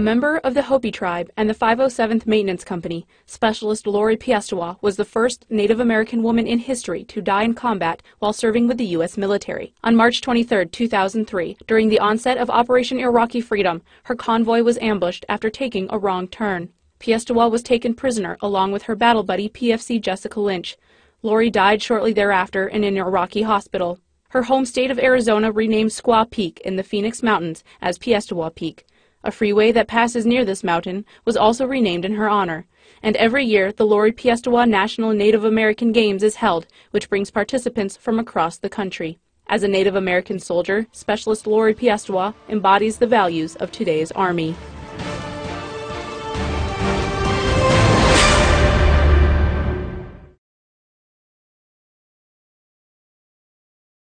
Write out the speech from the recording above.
member of the Hopi tribe and the 507th Maintenance Company, Specialist Lori Piestewa was the first Native American woman in history to die in combat while serving with the U.S. military. On March 23, 2003, during the onset of Operation Iraqi Freedom, her convoy was ambushed after taking a wrong turn. Piestewa was taken prisoner along with her battle buddy PFC Jessica Lynch. Lori died shortly thereafter in an Iraqi hospital. Her home state of Arizona renamed Squaw Peak in the Phoenix Mountains as Piestewa Peak. A freeway that passes near this mountain was also renamed in her honor. And every year, the Lori Piestewa National Native American Games is held, which brings participants from across the country. As a Native American soldier, Specialist Lori Piestewa embodies the values of today's Army.